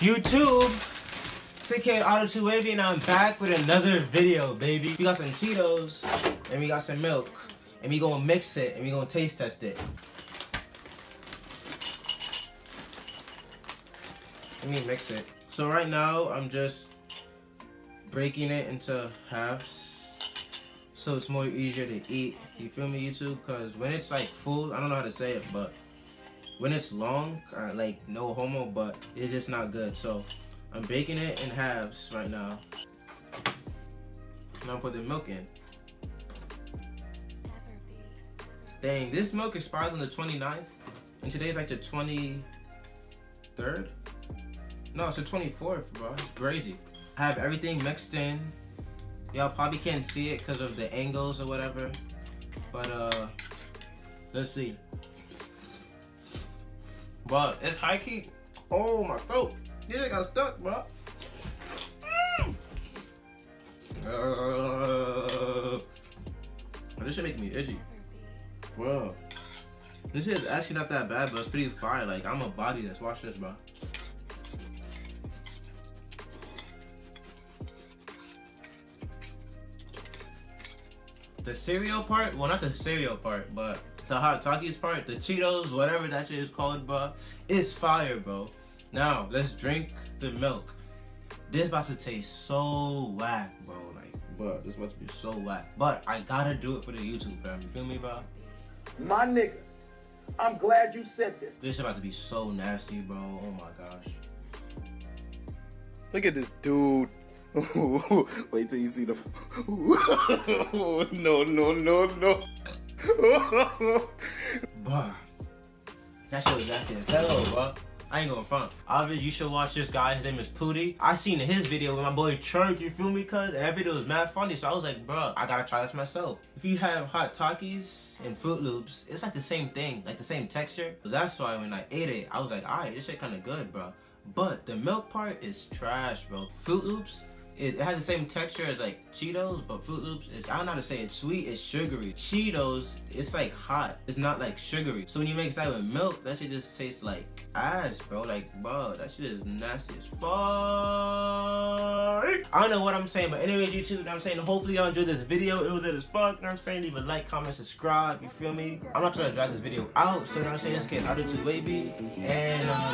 YouTube, 6K Otto 2 Wavy, and I'm back with another video, baby. We got some Cheetos, and we got some milk, and we gonna mix it, and we gonna taste test it. Let me mix it. So right now, I'm just breaking it into halves, so it's more easier to eat. You feel me, YouTube? Because when it's like full, I don't know how to say it, but when it's long, uh, like no homo, but it's just not good. So I'm baking it in halves right now. And I'll put the milk in. Dang, this milk expires on the 29th. And today's like the 23rd? No, it's the 24th, bro. It's crazy. I have everything mixed in. Y'all probably can't see it because of the angles or whatever. But, uh, let's see. But it's high key. Oh my throat. This shit got stuck, bro. Mm. Uh, this shit make me itchy. Bro. This shit is actually not that bad, but it's pretty fire. Like, I'm a body this. Watch this, bro. The cereal part, well, not the cereal part, but the hot Takis part, the Cheetos, whatever that shit is called, bro, it's fire, bro. Now, let's drink the milk. This about to taste so whack, bro. Like, bro, this about to be so whack. But I gotta do it for the YouTube fam. You feel me, bro? My nigga, I'm glad you said this. This about to be so nasty, bro. Oh my gosh. Look at this dude. Wait till you see the. no, no, no, no. Bruh. That shit was nasty as hell, bro. I ain't going front. Obviously, you should watch this guy. His name is Poudii. I seen his video with my boy Church, you feel me, cuz? And that video was mad funny, so I was like, bruh, I gotta try this myself. If you have hot Takis and Froot Loops, it's like the same thing, like the same texture. So that's why when I ate it, I was like, alright, this shit kinda good, bro. But the milk part is trash, bro. Froot Loops, it, has the same texture as like Cheetos, but Froot Loops is I don't know how to say it. It's sweet, it's sugary. Cheetos, it's like hot. It's not like sugary. So when you mix that with milk, that shit just tastes like ass, bro. Like, bro, that shit is nasty as fuck. I don't know what I'm saying, but anyways, YouTube, I'm saying hopefully y'all enjoyed this video. It was it as fuck, you know what I'm saying? Leave a like, comment, subscribe, you feel me? I'm not trying to drag this video out, so you know what I'm saying? This kid, I do baby. and um.